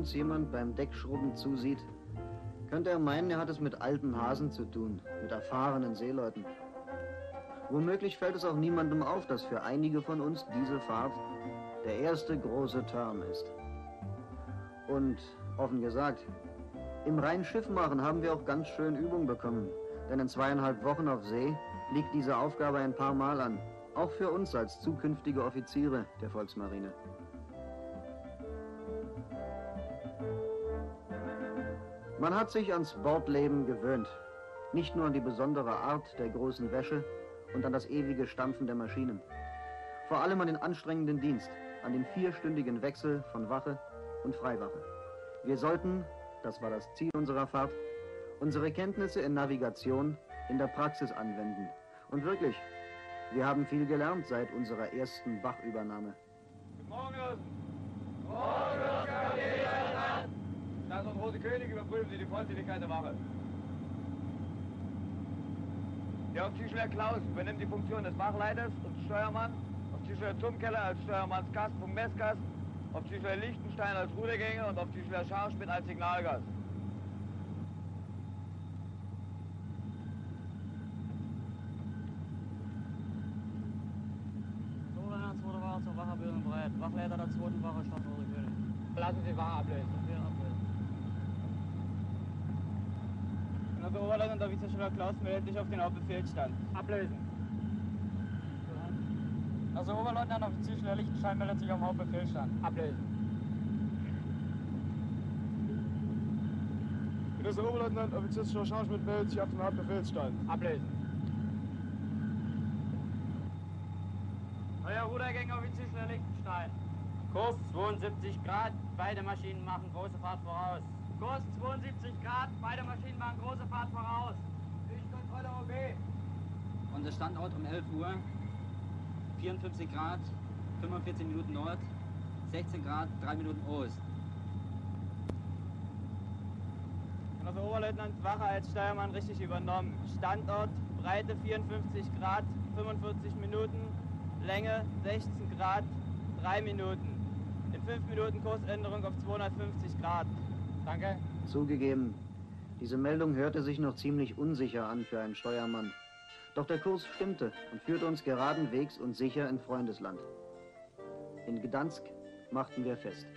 uns jemand beim Deckschrubben zusieht, könnte er meinen, er hat es mit alten Hasen zu tun, mit erfahrenen Seeleuten. Womöglich fällt es auch niemandem auf, dass für einige von uns diese Fahrt der erste große Turn ist. Und offen gesagt, im reinen Schiffmachen haben wir auch ganz schön Übung bekommen. Denn in zweieinhalb Wochen auf See liegt diese Aufgabe ein paar Mal an. Auch für uns als zukünftige Offiziere der Volksmarine. Man hat sich ans Bordleben gewöhnt. Nicht nur an die besondere Art der großen Wäsche und an das ewige Stampfen der Maschinen. Vor allem an den anstrengenden Dienst, an den vierstündigen Wechsel von Wache und Freiwache. Wir sollten, das war das Ziel unserer Fahrt, unsere Kenntnisse in Navigation in der Praxis anwenden. Und wirklich, wir haben viel gelernt seit unserer ersten Wachübernahme. Guten Morgen, Morgen! Das und Rote König überprüfen Sie die Vollständigkeit der Wache. Der Hauptschüler Klaus übernimmt die Funktion des Wachleiters und Steuermann, Hauptschüler Turmkeller als Steuermannskast vom Messkast, Hauptschüler Lichtenstein als Rudergänger und Hauptschüler Scharschmidt als Signalgast. Wache zur Wacherbildung bereit. Wachleiter der zweiten Wache vor der König. Lassen Sie Wache ablösen. Also Oberleutnant Offizierschüler Klaus meldet sich auf den Hauptbefehlsstand. Ablösen. Also Oberleutnant Offizierschüler Lichtenstein meldet sich am Hauptbefehlsstand. Ablösen. Genosse Oberleutnant Offizierschüler Scharschmidt meldet sich auf den Hauptbefehlsstand. Ablösen. Euer Rudergänger Offizierschüler Lichtenstein. Kurs 72 Grad, beide Maschinen machen große Fahrt voraus. Kurs 72 Grad, beide Maschinen machen große Fahrt voraus. Lichtkontrolle OB. Unser Standort um 11 Uhr, 54 Grad, 45 Minuten Nord, 16 Grad, 3 Minuten Ost. Genosse Oberleutnant Wache als Steuermann richtig übernommen. Standort Breite 54 Grad, 45 Minuten, Länge 16 Grad, 3 Minuten. In 5 Minuten Kursänderung auf 250 Grad. Danke. Zugegeben, diese Meldung hörte sich noch ziemlich unsicher an für einen Steuermann. Doch der Kurs stimmte und führte uns geradenwegs und sicher in Freundesland. In Gdansk machten wir fest.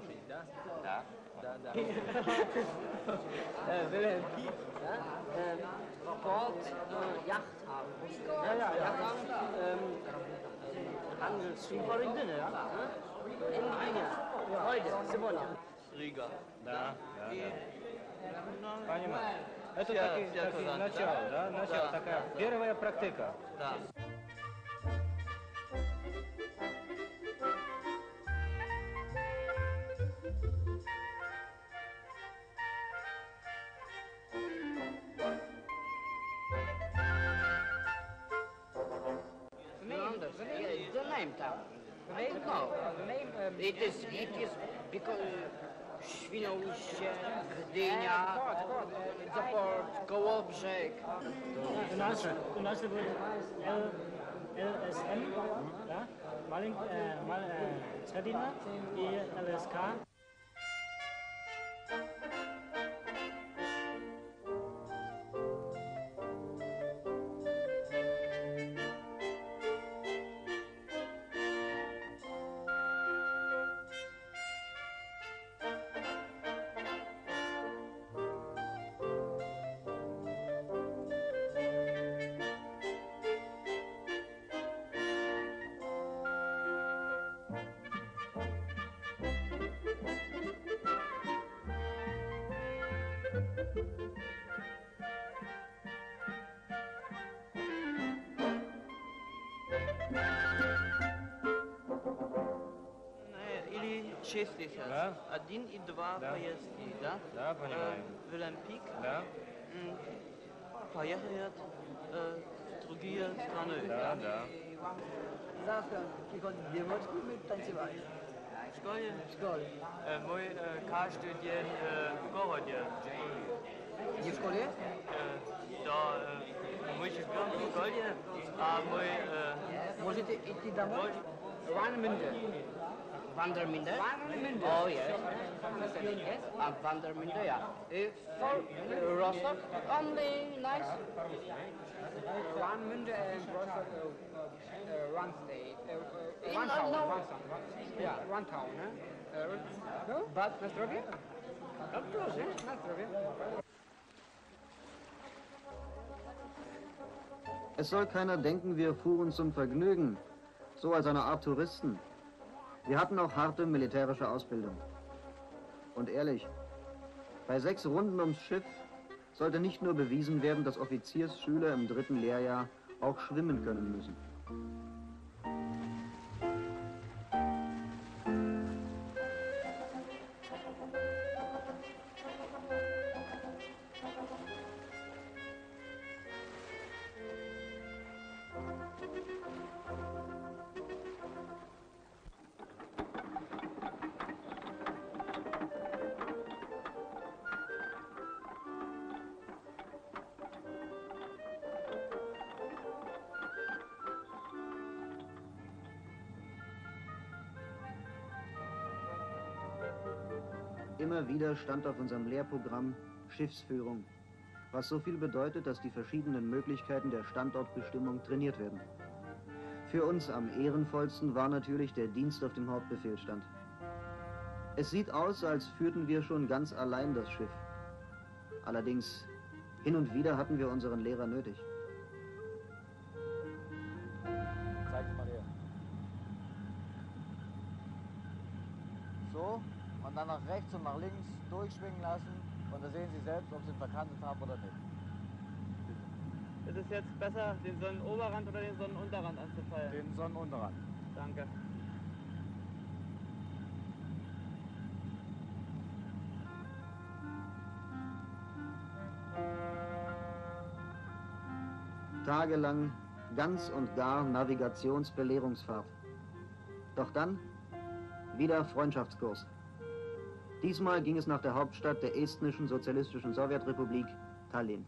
Хороший, да? Да. Да, да. Wilhelm Kiep, baut Jachthafen. Ja, ja, Jachthafen. Handelsschulverrinden, ja? Endringer, Freude, Simona. Riga. Да, да, да. Понимаю. Это все, как, все как начало, да? Начало да, такая да, первая практика. Да. Name? No, the name. Um, it is. It is because Świnoujście, Gdynia, the port, Kołobrzeg. U nas, u nas wordt L, LSM, ja? Malin, eh, Mal, eh, Sardina i LSK. Или шесть сейчас. Да. Один и два Да. поездки, да? Да, понимаю. Э, в Олимпик Да, м, поехать э, в другие страны. да, да. Завтра приходит девочку mit танцевать. В школе В школе. Э, Мы э, каждый день э, в городе. Не в школе? Э, Да, э, мы живем в школе, а мы э, Можете идти домой? Warnemünde. Wandermünde? Warnemünde. Oh, yes. Yes. Ah, Wandermünde, ja. Uh, for uh, Rostock, only nice. Warnemünde and Rostock, uh, uh, one state, uh, uh, one uh, town, no. one town, one, yeah, one town, huh? Uh, no? But, Nastrovia? of course, eh? Nastrovia. Es soll keiner denken, wir fuhren zum Vergnügen, so als eine Art Touristen. Wir hatten auch harte militärische Ausbildung. Und ehrlich, bei sechs Runden ums Schiff sollte nicht nur bewiesen werden, dass Offiziersschüler im dritten Lehrjahr auch schwimmen können müssen. Immer wieder stand auf unserem Lehrprogramm Schiffsführung, was so viel bedeutet, dass die verschiedenen Möglichkeiten der Standortbestimmung trainiert werden. Für uns am ehrenvollsten war natürlich der Dienst auf dem Hauptbefehlsstand. Es sieht aus, als führten wir schon ganz allein das Schiff. Allerdings, hin und wieder hatten wir unseren Lehrer nötig. Dann nach rechts und nach links durchschwingen lassen und dann sehen Sie selbst, ob Sie ihn verkantet haben oder nicht. Ist es jetzt besser, den Sonnenoberrand oder den Sonnenunterrand anzufeuern? Den Sonnenunterrand. Danke. Tagelang ganz und gar Navigationsbelehrungsfahrt. Doch dann wieder Freundschaftskurs. Diesmal ging es nach der Hauptstadt der estnischen sozialistischen Sowjetrepublik, Tallinn.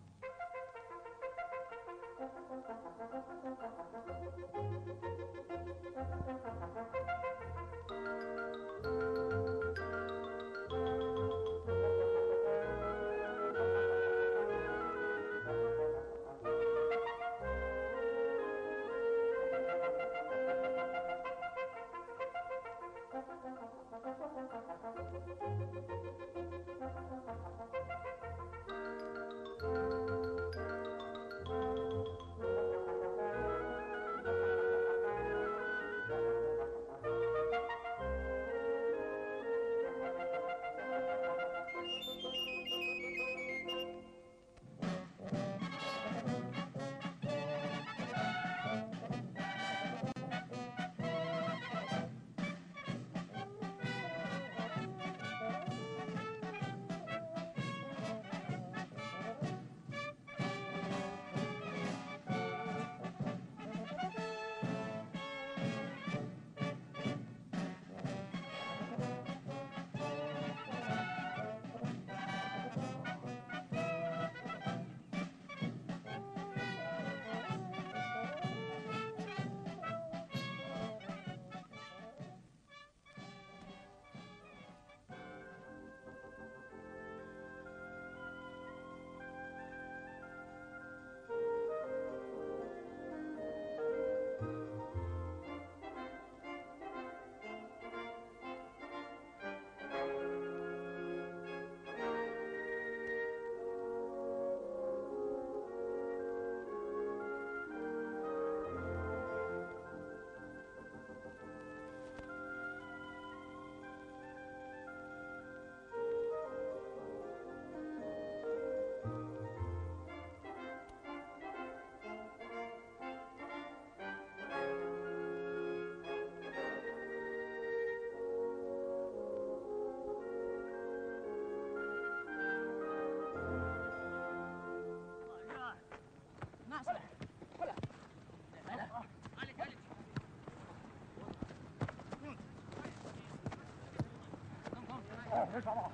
别耍我啊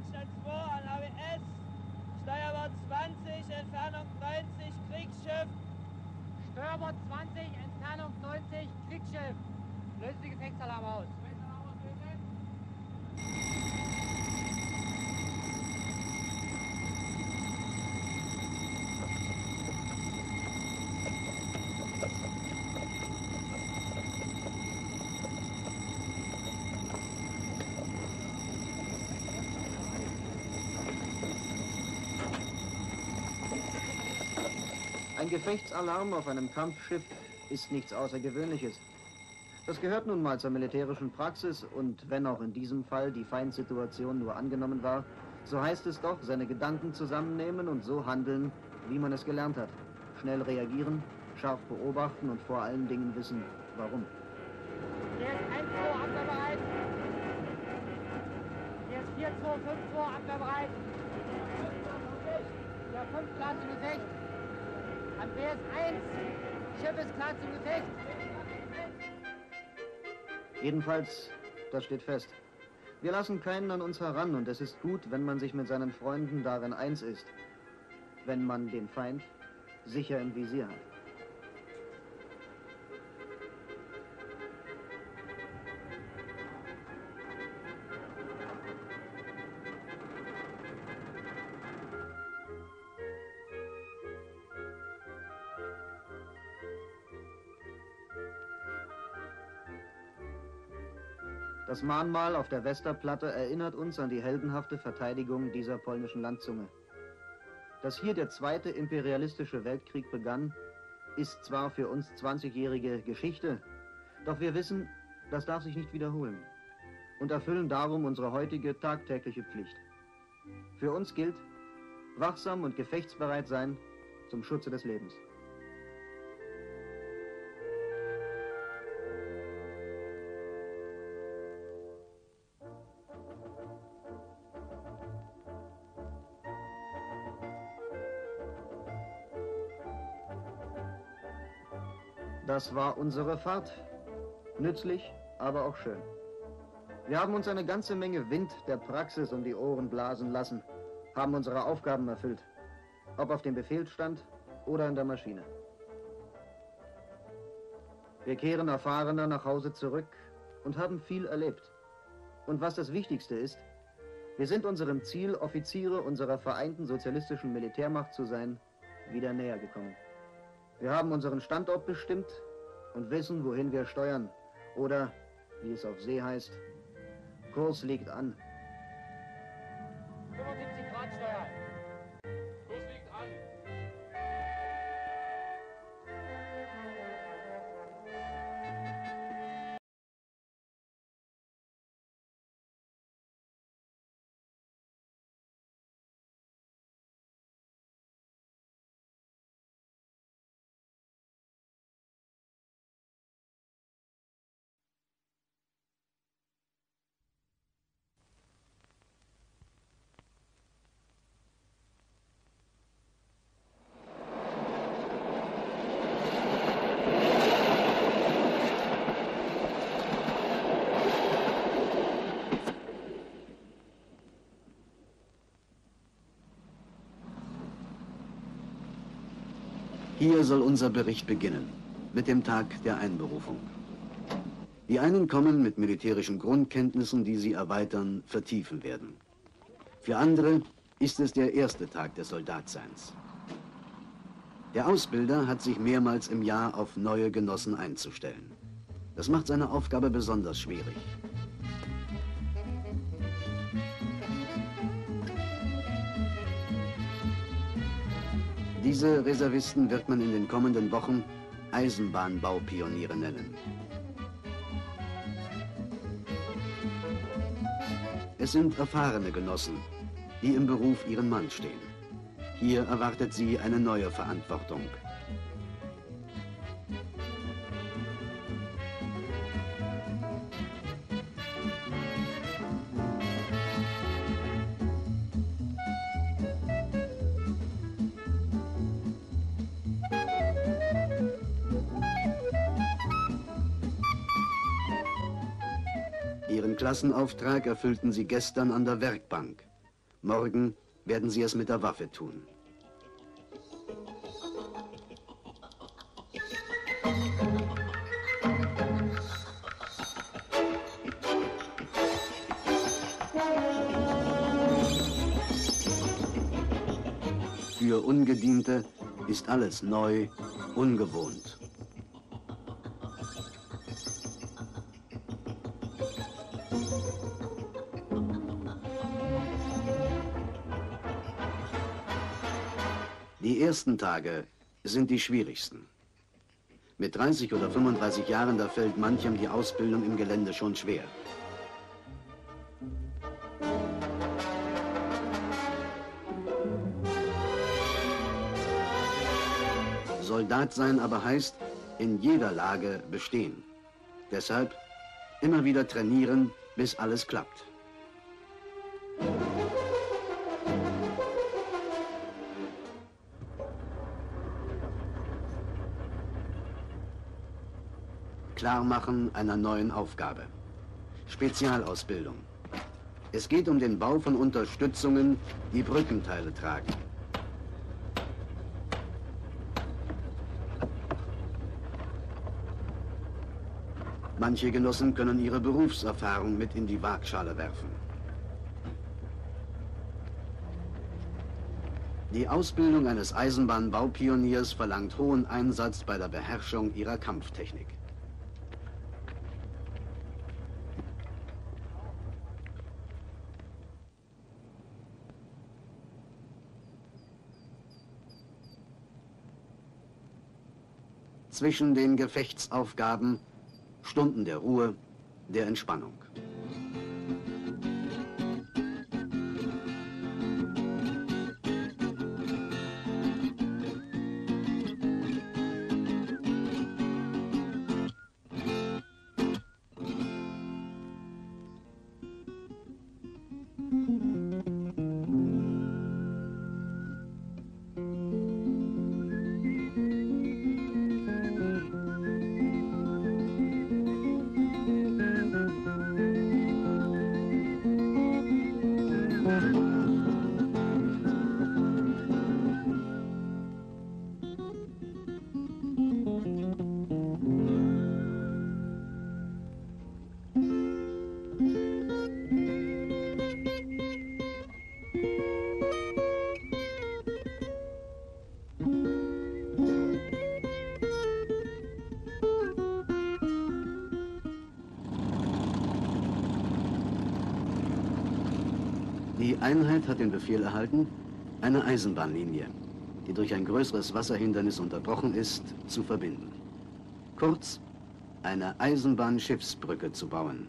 Feldstand 2 an AWS, Steuerbord 20, Entfernung 90, Kriegsschiff. Steuerbord 20, Entfernung 90, Kriegsschiff. Lösen Sie Gefechtsalarm aus. Gefechtsalarm auf einem Kampfschiff ist nichts Außergewöhnliches. Das gehört nun mal zur militärischen Praxis und wenn auch in diesem Fall die Feindsituation nur angenommen war, so heißt es doch, seine Gedanken zusammennehmen und so handeln, wie man es gelernt hat. Schnell reagieren, scharf beobachten und vor allen Dingen wissen, warum. Hier ist 1 2 abwehrbereit. Hier ist 4 2 5 2 abwehrbereit. Der 5 Plan 6. Am PS 1. Schiff ist klar zum Gefecht. Jedenfalls, das steht fest. Wir lassen keinen an uns heran und es ist gut, wenn man sich mit seinen Freunden darin eins ist. Wenn man den Feind sicher im Visier hat. Das Mahnmal auf der Westerplatte erinnert uns an die heldenhafte Verteidigung dieser polnischen Landzunge. Dass hier der zweite imperialistische Weltkrieg begann, ist zwar für uns 20-jährige Geschichte, doch wir wissen, das darf sich nicht wiederholen und erfüllen darum unsere heutige tagtägliche Pflicht. Für uns gilt, wachsam und gefechtsbereit sein zum Schutze des Lebens. Das war unsere Fahrt. Nützlich, aber auch schön. Wir haben uns eine ganze Menge Wind der Praxis um die Ohren blasen lassen, haben unsere Aufgaben erfüllt. Ob auf dem Befehlsstand oder in der Maschine. Wir kehren erfahrener nach Hause zurück und haben viel erlebt. Und was das Wichtigste ist, wir sind unserem Ziel, Offiziere unserer vereinten sozialistischen Militärmacht zu sein, wieder näher gekommen. Wir haben unseren Standort bestimmt und wissen, wohin wir steuern. Oder, wie es auf See heißt, Kurs liegt an. Hier soll unser Bericht beginnen, mit dem Tag der Einberufung. Die einen kommen mit militärischen Grundkenntnissen, die sie erweitern, vertiefen werden. Für andere ist es der erste Tag des Soldatseins. Der Ausbilder hat sich mehrmals im Jahr auf neue Genossen einzustellen. Das macht seine Aufgabe besonders schwierig. Diese Reservisten wird man in den kommenden Wochen Eisenbahnbaupioniere nennen. Es sind erfahrene Genossen, die im Beruf ihren Mann stehen. Hier erwartet sie eine neue Verantwortung. Klassenauftrag erfüllten sie gestern an der Werkbank. Morgen werden sie es mit der Waffe tun. Für Ungediente ist alles neu, ungewohnt. Ersten Tage sind die schwierigsten. Mit 30 oder 35 Jahren, da fällt manchem die Ausbildung im Gelände schon schwer. Soldat sein aber heißt, in jeder Lage bestehen. Deshalb immer wieder trainieren, bis alles klappt. Klarmachen einer neuen Aufgabe. Spezialausbildung. Es geht um den Bau von Unterstützungen, die Brückenteile tragen. Manche Genossen können ihre Berufserfahrung mit in die Waagschale werfen. Die Ausbildung eines Eisenbahnbaupioniers verlangt hohen Einsatz bei der Beherrschung ihrer Kampftechnik. Zwischen den Gefechtsaufgaben Stunden der Ruhe, der Entspannung. Einheit hat den Befehl erhalten, eine Eisenbahnlinie, die durch ein größeres Wasserhindernis unterbrochen ist, zu verbinden. Kurz, eine Eisenbahnschiffsbrücke zu bauen.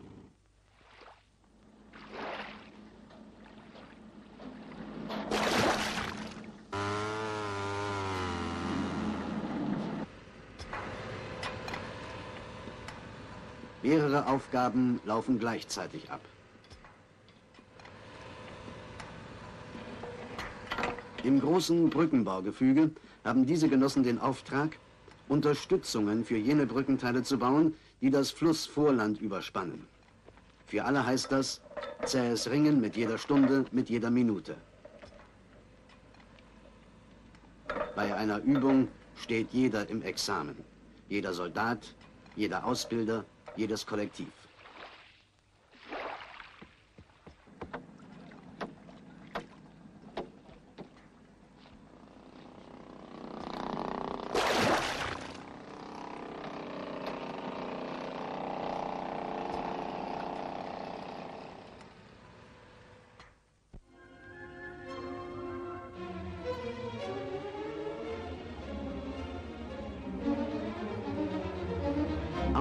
Mehrere Aufgaben laufen gleichzeitig ab. Im großen Brückenbaugefüge haben diese Genossen den Auftrag, Unterstützungen für jene Brückenteile zu bauen, die das Flussvorland überspannen. Für alle heißt das zähes Ringen mit jeder Stunde, mit jeder Minute. Bei einer Übung steht jeder im Examen. Jeder Soldat, jeder Ausbilder, jedes Kollektiv.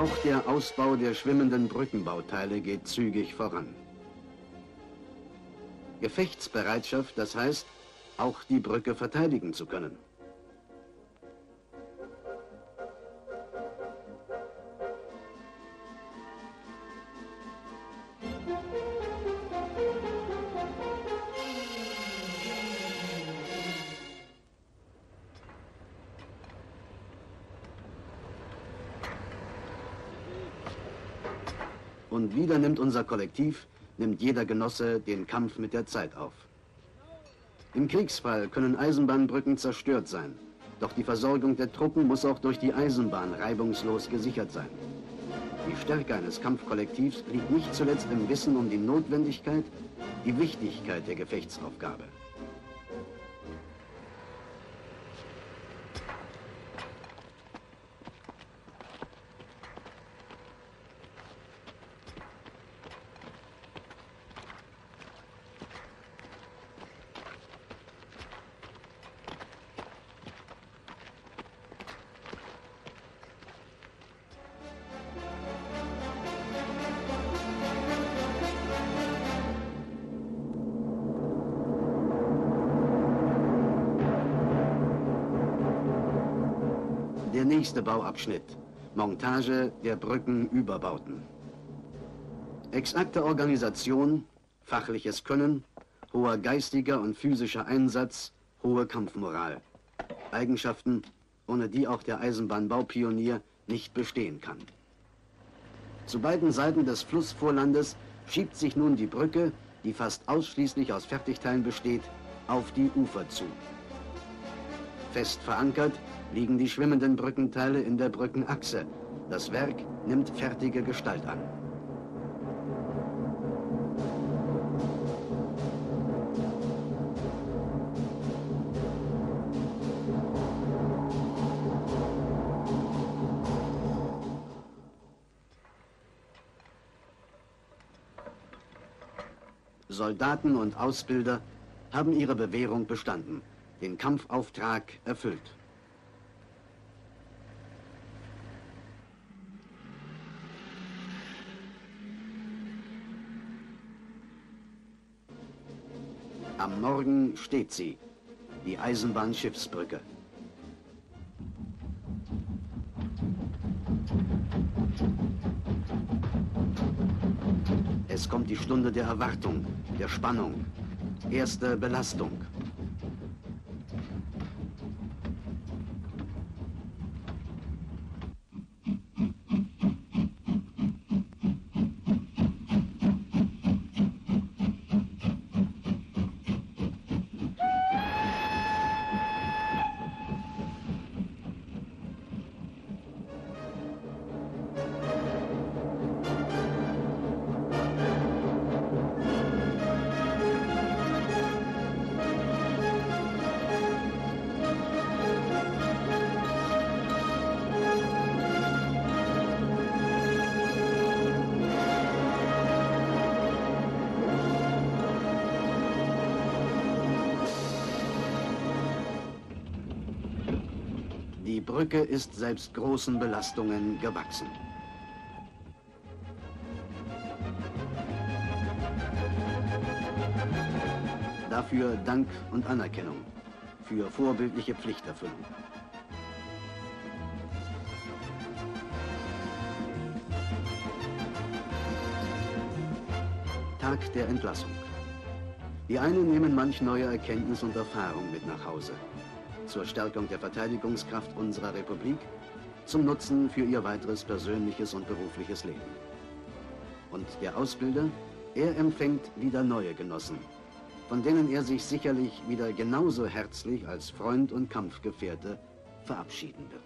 Auch der Ausbau der schwimmenden Brückenbauteile geht zügig voran. Gefechtsbereitschaft, das heißt, auch die Brücke verteidigen zu können. Unser Kollektiv, nimmt jeder Genosse den Kampf mit der Zeit auf. Im Kriegsfall können Eisenbahnbrücken zerstört sein. Doch die Versorgung der Truppen muss auch durch die Eisenbahn reibungslos gesichert sein. Die Stärke eines Kampfkollektivs liegt nicht zuletzt im Wissen um die Notwendigkeit, die Wichtigkeit der Gefechtsaufgabe. Nächste Bauabschnitt. Montage der Brückenüberbauten. Exakte Organisation, fachliches Können, hoher geistiger und physischer Einsatz, hohe Kampfmoral. Eigenschaften, ohne die auch der Eisenbahnbaupionier nicht bestehen kann. Zu beiden Seiten des Flussvorlandes schiebt sich nun die Brücke, die fast ausschließlich aus Fertigteilen besteht, auf die Ufer zu. Fest verankert liegen die schwimmenden Brückenteile in der Brückenachse. Das Werk nimmt fertige Gestalt an. Soldaten und Ausbilder haben ihre Bewährung bestanden, den Kampfauftrag erfüllt. Morgen steht sie, die Eisenbahnschiffsbrücke. Es kommt die Stunde der Erwartung, der Spannung, erste Belastung. Die Brücke ist selbst großen Belastungen gewachsen. Dafür Dank und Anerkennung, für vorbildliche Pflichterfüllung. Tag der Entlassung. Die einen nehmen manch neue Erkenntnis und Erfahrung mit nach Hause zur Stärkung der Verteidigungskraft unserer Republik, zum Nutzen für ihr weiteres persönliches und berufliches Leben. Und der Ausbilder, er empfängt wieder neue Genossen, von denen er sich sicherlich wieder genauso herzlich als Freund und Kampfgefährte verabschieden wird.